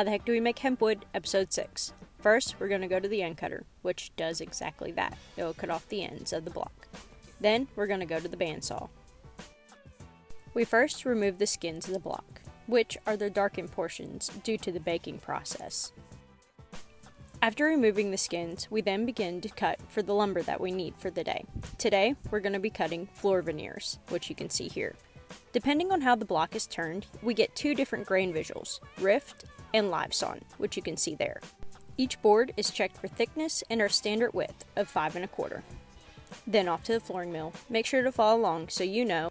How the heck do we make hempwood? Episode 6. First, we're going to go to the end cutter, which does exactly that. It will cut off the ends of the block. Then, we're going to go to the bandsaw. We first remove the skins of the block, which are the darkened portions due to the baking process. After removing the skins, we then begin to cut for the lumber that we need for the day. Today, we're going to be cutting floor veneers, which you can see here. Depending on how the block is turned, we get two different grain visuals, rift and live sawn, which you can see there. Each board is checked for thickness and our standard width of 5 and a quarter. Then off to the flooring mill. Make sure to follow along so you know